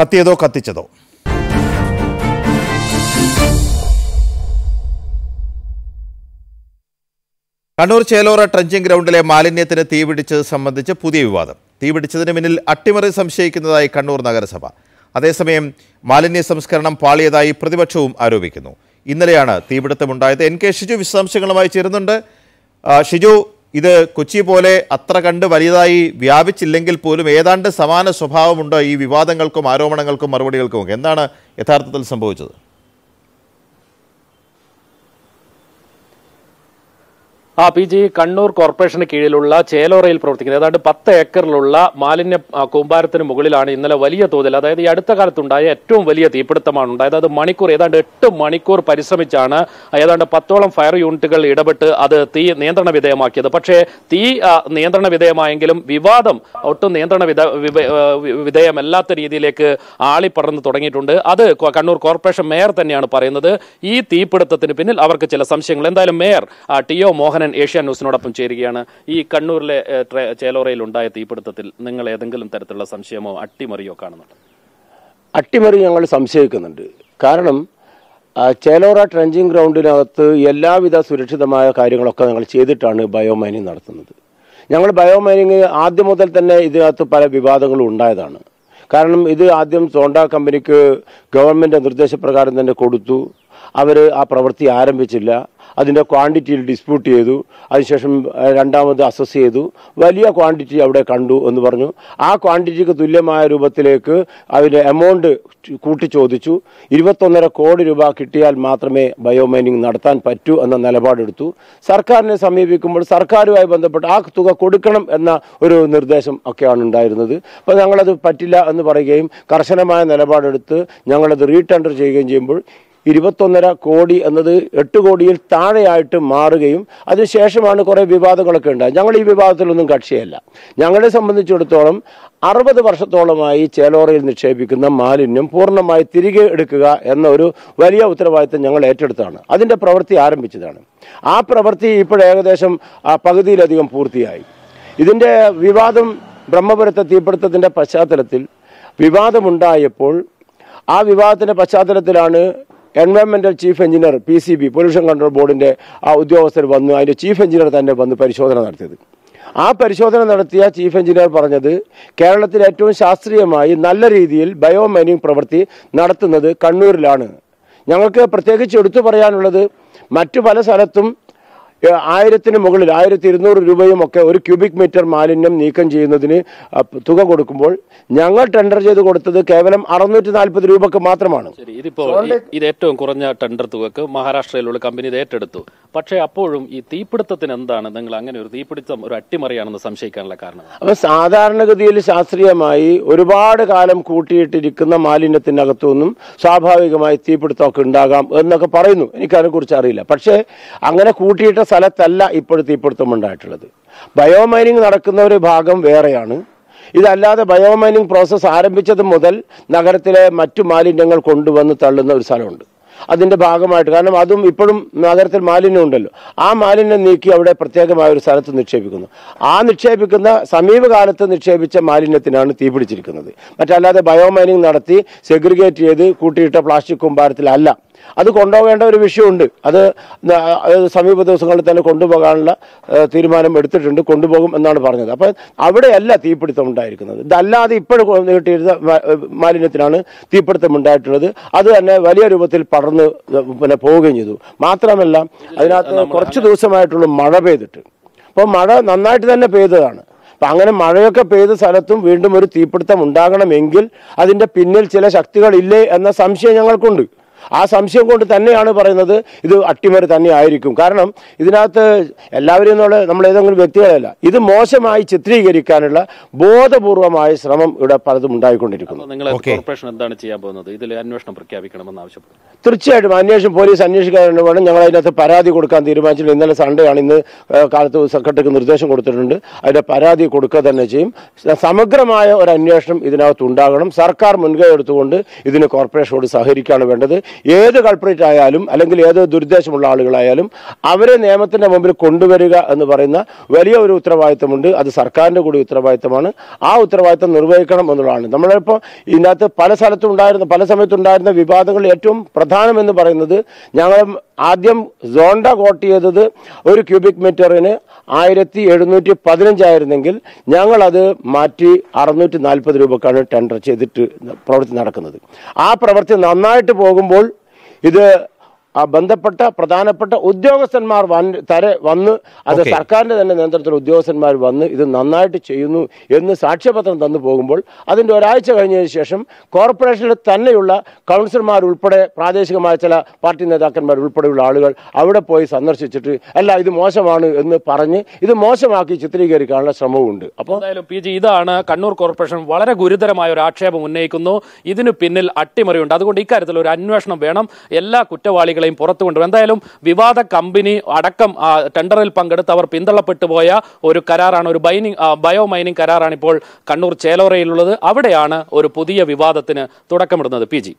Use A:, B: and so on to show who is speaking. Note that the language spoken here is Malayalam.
A: കത്തിയതോ കത്തിച്ചതോ. കണ്ണൂർ ചേലോറ ട്രഞ്ചിങ് ഗ്രൗണ്ടിലെ മാലിന്യത്തിന് തീപിടിച്ചത് സംബന്ധിച്ച് പുതിയ വിവാദം. തീപിടിച്ചതിന് പിന്നിൽ അട്ടിമറി സംശയിക്കുന്നതായി കണ്ണൂർ നഗരസഭ. അതേസമയം മാലിന്യ സംസ്കരണം പാളിയതായി പ്രതിപക്ഷവും ആരോപിക്കുന്നു. ഇന്നലെയാണ് തീപിടുത്തമുണ്ടായത്. എൻ കെ ഷിജു വിശദാംശങ്ങളുമായി ചേരുന്നുണ്ട്. ഷിജു ഇത് കൊച്ചി പോലെ അത്ര കണ്ട് വലിയതായി വ്യാപിച്ചില്ലെങ്കിൽ പോലും ഏതാണ്ട് സമാന സ്വഭാവമുണ്ടോ ഈ വിവാദങ്ങൾക്കും ആരോപണങ്ങൾക്കും മറുപടികൾക്കും എന്താണ് യഥാർത്ഥത്തിൽ സംഭവിച്ചത്?
B: ആ പി ജി കണ്ണൂർ കോർപ്പറേഷന് കീഴിലുള്ള ചേലോറയിൽ പ്രവർത്തിക്കുന്നത്. ഏതാണ്ട് പത്ത് ഏക്കറിലുള്ള മാലിന്യ കൂമ്പാരത്തിന് മുകളിലാണ് ഇന്നലെ വലിയ തോതിൽ അതായത് ഈ അടുത്ത കാലത്തുണ്ടായ ഏറ്റവും വലിയ തീപിടുത്തമാണ് ഉണ്ടായത്. അത് മണിക്കൂർ ഏതാണ്ട് എട്ട് മണിക്കൂർ പരിശ്രമിച്ചാണ് ഏതാണ്ട് പത്തോളം ഫയർ യൂണിറ്റുകൾ ഇടപെട്ട് അത് തീ നിയന്ത്രണ വിധേയമാക്കിയത്. പക്ഷേ തീ നിയന്ത്രണ വിധേയമായെങ്കിലും വിവാദം ഒട്ടും നിയന്ത്രണ വിധേയമല്ലാത്ത രീതിയിലേക്ക് ആളിപ്പടർന്ന് തുടങ്ങിയിട്ടുണ്ട്. അത് കണ്ണൂർ കോർപ്പറേഷൻ മേയർ തന്നെയാണ് പറയുന്നത്. ഈ തീപിടുത്തത്തിന് പിന്നിൽ അവർക്ക് ചില സംശയങ്ങൾ. എന്തായാലും mayor T O Mohanan Asia ന്യൂസിനോടൊപ്പം ചേരുകയാണ്. ഈ കണ്ണൂരിലെ ചേലോറയിൽ ഉണ്ടായ തീപിടുത്തത്തിൽ നിങ്ങൾ ഏതെങ്കിലും തരത്തിലുള്ള സംശയമോ അട്ടിമറിയോ കാണുന്നുണ്ട്?
C: അട്ടിമറി ഞങ്ങൾ സംശയിക്കുന്നുണ്ട്. കാരണം ചേലോറ ട്രഞ്ചിങ് ഗ്രൗണ്ടിനകത്ത് എല്ലാവിധ സുരക്ഷിതമായ കാര്യങ്ങളൊക്കെ ഞങ്ങൾ ചെയ്തിട്ടാണ് ബയോ ബയോമൈനിങ് നടത്തുന്നത്. ഞങ്ങൾ ബയോമൈനിങ് ആദ്യം മുതൽ തന്നെ ഇതിനകത്ത് പല വിവാദങ്ങളും ഉണ്ടായതാണ്. കാരണം ഇത് ആദ്യം സോണ്ട കമ്പനിക്ക് ഗവൺമെന്റ് നിർദ്ദേശപ്രകാരം തന്നെ കൊടുത്തു. അവർ ആ പ്രവൃത്തി ആരംഭിച്ചില്ല. അതിന്റെ ക്വാണ്ടിറ്റിയിൽ ഡിസ്പ്യൂട്ട് ചെയ്തു. അതിനുശേഷം രണ്ടാമത് അസസ് ചെയ്തു. വലിയ ക്വാണ്ടിറ്റി അവിടെ കണ്ടു എന്ന് പറഞ്ഞു. ആ ക്വാണ്ടിറ്റിക്ക് തുല്യമായ രൂപത്തിലേക്ക് അതിന്റെ എമൗണ്ട് കൂട്ടി ചോദിച്ചു ഇരുപത്തൊന്നര കോടി രൂപ കിട്ടിയാൽ മാത്രമേ ബയോമൈനിങ് നടത്താൻ പറ്റൂ എന്ന നിലപാടെടുത്തു. സർക്കാരിനെ സമീപിക്കുമ്പോൾ സർക്കാരുമായി ബന്ധപ്പെട്ട് ആ തുക കൊടുക്കണം എന്ന ഒരു നിർദ്ദേശം ഒക്കെയാണ് ഉണ്ടായിരുന്നത്. അപ്പോൾ ഞങ്ങളത് പറ്റില്ല എന്ന് പറയുകയും കർശനമായ നിലപാടെടുത്ത് ഞങ്ങളത് റീടെൻഡർ ചെയ്യുകയും ചെയ്യുമ്പോൾ ഇരുപത്തൊന്നര കോടി എന്നത് എട്ട് കോടിയിൽ താഴെയായിട്ട് മാറുകയും അതിനുശേഷമാണ് കുറേ വിവാദങ്ങളൊക്കെ ഉണ്ടായത്. ഞങ്ങൾ ഈ വിവാദത്തിലൊന്നും കക്ഷിയല്ല. ഞങ്ങളെ സംബന്ധിച്ചിടത്തോളം അറുപത് വർഷത്തോളമായി ചേലോറയിൽ നിക്ഷേപിക്കുന്ന മാലിന്യം പൂർണമായി തിരികെ എടുക്കുക എന്ന ഒരു വലിയ ഉത്തരവാദിത്തം ഞങ്ങൾ ഏറ്റെടുത്താണ്. അതിന്റെ പ്രവൃത്തി ആരംഭിച്ചതാണ്. ആ പ്രവൃത്തി ഇപ്പോൾ ഏകദേശം പകുതിയിലധികം പൂർത്തിയായി. ഇതിന്റെ വിവാദം ബ്രഹ്മപുരത്തെ തീപിടുത്തത്തിന്റെ പശ്ചാത്തലത്തിൽ വിവാദമുണ്ടായപ്പോൾ ആ വിവാദത്തിന്റെ പശ്ചാത്തലത്തിലാണ് എൻവയൺമെന്റൽ chief engineer P C B pollution control ബോർഡിന്റെ ആ ഉദ്യോഗസ്ഥർ വന്നു. അതിന്റെ ചീഫ് എഞ്ചിനീയർ തന്നെ വന്ന് പരിശോധന നടത്തിയത്. ആ പരിശോധന നടത്തിയ ചീഫ് എഞ്ചിനീയർ പറഞ്ഞത് കേരളത്തിൽ ഏറ്റവും ശാസ്ത്രീയമായി നല്ല രീതിയിൽ ബയോ ബയോമൈനിങ് പ്രവൃത്തി നടത്തുന്നത് കണ്ണൂരിലാണ്. ഞങ്ങൾക്ക് പ്രത്യേകിച്ച് എടുത്തു പറയാനുള്ളത് മറ്റു പല സ്ഥലത്തും ആയിരത്തിന് മുകളിൽ ആയിരത്തി ഇരുന്നൂറ് രൂപയും ഒക്കെ ഒരു ക്യൂബിക് മീറ്റർ മാലിന്യം നീക്കം ചെയ്യുന്നതിന് തുക കൊടുക്കുമ്പോൾ ഞങ്ങൾ ടെൻഡർ ചെയ്ത് കൊടുത്തത് കേവലം അറുന്നൂറ്റി നാൽപ്പത് രൂപക്ക് മാത്രമാണ്.
B: ശരി ഇതിപ്പോ ഇത് ഏറ്റവും കുറഞ്ഞ ടെൻഡർ തുകക്ക് മഹാരാഷ്ട്രയിലുള്ള കമ്പനി ഇത് ഏറ്റെടുത്തു. പക്ഷേ അപ്പോഴും ഈ തീപിടുത്തത്തിന് എന്താണ്? നിങ്ങൾ അങ്ങനെ ഒരു തീപിടുത്തം ഒരു അട്ടിമറിയാണെന്ന് സംശയിക്കാനുള്ള കാരണം
C: അപ്പൊ സാധാരണഗതിയിൽ ശാസ്ത്രീയമായി ഒരുപാട് കാലം കൂട്ടിയിട്ടിരിക്കുന്ന മാലിന്യത്തിനകത്തുനിന്നും സ്വാഭാവികമായി തീപിടുത്തമൊക്കെ ഉണ്ടാകാം എന്നൊക്കെ പറയുന്നു. എനിക്കതിനെക്കുറിച്ച് അറിയില്ല. പക്ഷേ അങ്ങനെ കൂട്ടിയിട്ട സ്ഥലത്തല്ല ഇപ്പോഴത്തെ തീപിടുത്തം ഉണ്ടായിട്ടുള്ളത് ബയോമൈനിങ് നടക്കുന്ന ഒരു ഭാഗം വേറെയാണ്. ഇതല്ലാതെ ബയോമൈനിങ് പ്രോസസ്സ് ആരംഭിച്ചത് മുതൽ നഗരത്തിലെ മറ്റു മാലിന്യങ്ങൾ കൊണ്ടുവന്ന് തള്ളുന്ന ഒരു സ്ഥലമുണ്ട്. അതിന്റെ ഭാഗമായിട്ട് കാരണം അതും ഇപ്പോഴും നഗരത്തിൽ മാലിന്യം ഉണ്ടല്ലോ. ആ മാലിന്യം നീക്കി അവിടെ പ്രത്യേകമായ ഒരു സ്ഥലത്ത് നിക്ഷേപിക്കുന്നു. ആ നിക്ഷേപിക്കുന്ന സമീപകാലത്ത് നിക്ഷേപിച്ച മാലിന്യത്തിനാണ് തീ പിടിച്ചിരിക്കുന്നത് മറ്റല്ലാതെ ബയോമൈനിങ് നടത്തി സെഗ്രിഗേറ്റ് ചെയ്ത് കൂട്ടിയിട്ട പ്ലാസ്റ്റിക് കുമ്പാരത്തിലല്ല അത് കൊണ്ടുപോകേണ്ട ഒരു വിഷയമുണ്ട്. അത് സമീപ ദിവസങ്ങളിൽ തന്നെ കൊണ്ടുപോകാനുള്ള തീരുമാനം എടുത്തിട്ടുണ്ട്. കൊണ്ടുപോകും എന്നാണ് പറഞ്ഞത്. അപ്പം അവിടെയല്ല തീപിടുത്തം ഉണ്ടായിരിക്കുന്നത്. ഇതല്ലാതെ ഇപ്പോഴും കിട്ടിയിരുന്ന മാലിന്യത്തിനാണ് തീപിടുത്തം ഉണ്ടായിട്ടുള്ളത്. അത് തന്നെ വലിയ രൂപത്തിൽ പടർന്ന് പിന്നെ പോവുകയും ചെയ്തു. മാത്രമല്ല അതിനകത്ത് കുറച്ച് ദിവസമായിട്ടുള്ള മഴ പെയ്തിട്ട്. അപ്പോൾ മഴ നന്നായിട്ട് തന്നെ പെയ്തതാണ്. അപ്പം അങ്ങനെ മഴയൊക്കെ പെയ്ത സ്ഥലത്തും വീണ്ടും ഒരു തീപിടുത്തം ഉണ്ടാകണമെങ്കിൽ അതിന്റെ പിന്നിൽ ചില ശക്തികളില്ലേ എന്ന സംശയം ഞങ്ങൾക്കുണ്ട്. ആ സംശയം കൊണ്ട് തന്നെയാണ് പറയുന്നത് ഇത് അട്ടിമറി തന്നെ ആയിരിക്കും കാരണം ഇതിനകത്ത് എല്ലാവരും എന്നുള്ള നമ്മൾ ഏതെങ്കിലും വ്യക്തികളല്ല ഇത് മോശമായി ചിത്രീകരിക്കാനുള്ള ബോധപൂർവമായ ശ്രമം ഇവിടെ പലതും ഉണ്ടായിക്കൊണ്ടിരിക്കുന്നു.
B: നിങ്ങൾ കോർപ്പറേഷൻ എന്താണ് ചെയ്യാൻ പോകുന്നത്? ഇതിൽ അന്വേഷണം പ്രഖ്യാപിക്കണമെന്ന് ആവശ്യപ്പെട്ടു.
C: തീർച്ചയായിട്ടും അന്വേഷണം പോലീസ് അന്വേഷിക്കാനുണ്ട് വേണം. ഞങ്ങൾ അതിനകത്ത് പരാതി കൊടുക്കാൻ തീരുമാനിച്ചിട്ടുണ്ട്. ഇന്നലെ സൺഡേ ആണ്. ഇന്ന് കാലത്ത് സെക്രട്ടറിക്ക് നിർദ്ദേശം കൊടുത്തിട്ടുണ്ട്. അതിന്റെ പരാതി കൊടുക്കുക തന്നെ ചെയ്യും. സമഗ്രമായ ഒരു അന്വേഷണം ഇതിനകത്ത് ഉണ്ടാകണം. സർക്കാർ മുൻകൈ എടുത്തുകൊണ്ട് ഇതിന് കോർപ്പറേഷനോട് സഹകരിക്കുകയാണ് വേണ്ടത്. ഏത് കൾപ്രേറ്റ് ആയാലും അല്ലെങ്കിൽ ഏത് ദുരുദ്ദേശമുള്ള ആളുകളായാലും അവരെ നിയമത്തിന്റെ മുമ്പിൽ കൊണ്ടുവരിക എന്ന് പറയുന്ന വലിയ ഒരു ഉത്തരവാദിത്തമുണ്ട്. അത് സർക്കാരിന്റെ കൂടി ഉത്തരവാദിത്തമാണ്. ആ ഉത്തരവാദിത്തം നിർവഹിക്കണം എന്നുള്ളതാണ്. നമ്മളിപ്പോൾ ഇതിനകത്ത് പല സ്ഥലത്തും ഉണ്ടായിരുന്ന പല സമയത്തുണ്ടായിരുന്ന വിവാദങ്ങളിൽ ഏറ്റവും പ്രധാനമെന്ന് പറയുന്നത് ഞങ്ങൾ ആദ്യം സോണ്ട കോട്ട് ചെയ്തത് ഒരു ക്യൂബിക് മീറ്ററിന് ആയിരത്തി എഴുന്നൂറ്റി പതിനഞ്ചായിരുന്നെങ്കിൽ ഞങ്ങളത് മാറ്റി അറുന്നൂറ്റി നാൽപ്പത് രൂപക്കാണ് ടെൻഡർ ചെയ്തിട്ട് പ്രവൃത്തി നടക്കുന്നത്. ആ പ്രവൃത്തി നന്നായിട്ട് പോകുമ്പോൾ ഇത് ആ ബന്ധപ്പെട്ട പ്രധാനപ്പെട്ട ഉദ്യോഗസ്ഥന്മാർ വന്ന് തര വന്ന് അത്. സർക്കാരിന്റെ തന്നെ നേതൃത്വത്തിൽ ഉദ്യോഗസ്ഥന്മാർ വന്ന് ഇത് നന്നായിട്ട് ചെയ്യുന്നു എന്ന് സാക്ഷ്യപത്രം തന്നു പോകുമ്പോൾ അതിന്റെ ഒരാഴ്ച കഴിഞ്ഞതിന് ശേഷം കോർപ്പറേഷനിൽ തന്നെയുള്ള കൗൺസിലർമാർ ഉൾപ്പെടെ പ്രാദേശികമായ ചില പാർട്ടി നേതാക്കന്മാർ ഉൾപ്പെടെയുള്ള ആളുകൾ അവിടെ പോയി സന്ദർശിച്ചിട്ട് അല്ല ഇത് മോശമാണ് എന്ന് പറഞ്ഞ് ഇത് മോശമാക്കി ചിത്രീകരിക്കാനുള്ള ശ്രമവുമുണ്ട്. അപ്പോൾ
B: എന്തായാലും പി ജി ഇതാണ് കണ്ണൂർ കോർപ്പറേഷൻ വളരെ ഗുരുതരമായ ഒരു ആക്ഷേപം ഉന്നയിക്കുന്നു. ഇതിന് പിന്നിൽ അട്ടിമറിയുണ്ട്. അതുകൊണ്ട് ഇക്കാര്യത്തിൽ ഒരു അന്വേഷണം വേണം. എല്ലാ കുറ്റവാളികളെയും പുറത്തു കൊണ്ടുവരും. എന്തായാലും വിവാദ കമ്പനി അടക്കം ടെണ്ടറിൽ പങ്കെടുത്ത് അവർ പിന്തള്ളപ്പെട്ടു പോയ ഒരു കരാറാണ് ഒരു ബൈനിങ് ബയോ മൈനിങ് കരാറാണ് ഇപ്പോൾ കണ്ണൂർ ചേലോറയിലുള്ളത് അവിടെയാണ് ഒരു പുതിയ വിവാദത്തിന് തുടക്കമിടുന്നത്. P G.